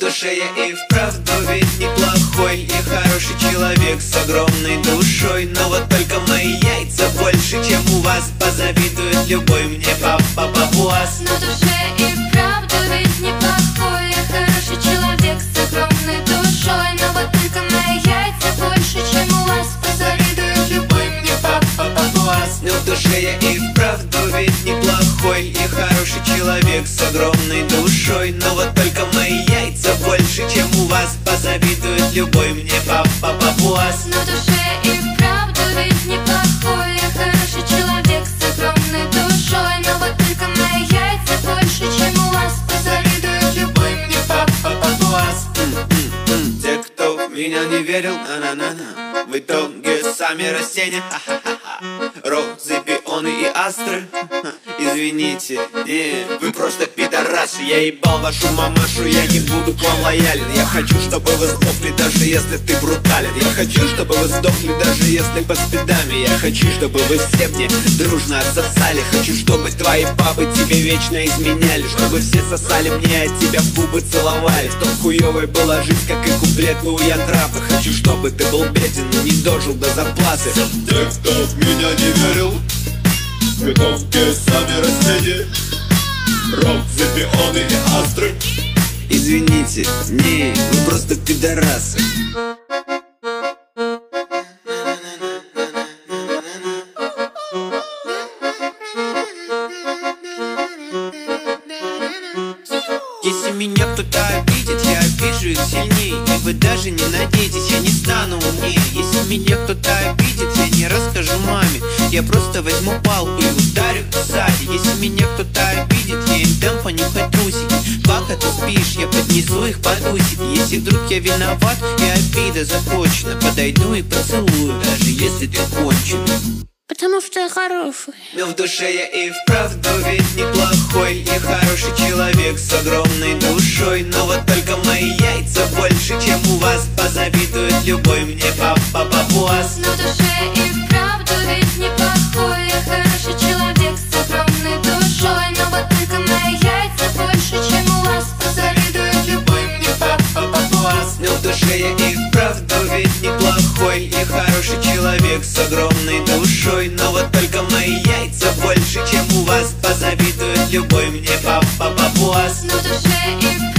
душе я и вправду ведь неплохой И хороший человек с огромной душой. Но вот только мои яйца больше, чем у вас Позавидует любой мне папа папуас. На душе и вправду ведь неплохой И хороший человек с огромной душой. Но вот только мои яйца больше, чем у вас Позавидует любой мне папа папуас. Но в душе я и вправду ведь неплохой И хороший человек с огромной душой. Но вот только мои яйца больше, чем у вас. Позавидует любой мне папа папуас На верил, на-на-на-на. В итоге сами растения, Розы, пионы и астры. Извините, не, вы просто пидорасы. Я ебал вашу мамашу, я не буду к вам лоялен. Я хочу, чтобы вы сдохли, даже если ты брутален. Я хочу, чтобы вы сдохли, даже если под спидами. Я хочу, чтобы вы все мне дружно отсосали. Хочу, чтобы твои папы тебе вечно изменяли. Чтобы все сосали мне, а тебя в губы целовали. Чтоб хуёвой была жизнь, как и куплеты у Янтрапа Хочу, чтобы ты был беден, но не дожил до зарплаты. Те, кто в меня не верил итоге сами растения Розы, пионы и астры. Извините, не, вы просто пидорасы. Если меня кто-то обидит, я обижу их сильней. И вы даже не надейтесь, я не стану умнее Если меня кто-то обидит, я не расскажу маме. Я просто возьму палку и ударю сзади. Если меня кто-то обидит, я им дам понюхать трусики. Пока ты спишь, я поднесу их под усики Если вдруг я виноват и обида закончена Подойду и поцелую, даже если ты конченый Потому что я хороший. Но в душе я и вправду ведь неплохой И хороший человек с огромной душой. Но вот только мои яйца больше, чем у вас Позавидует любой мне папа папуас И хороший человек с огромной душой Но вот только мои яйца больше, чем у вас Позавидует любой мне папа папуас На душе и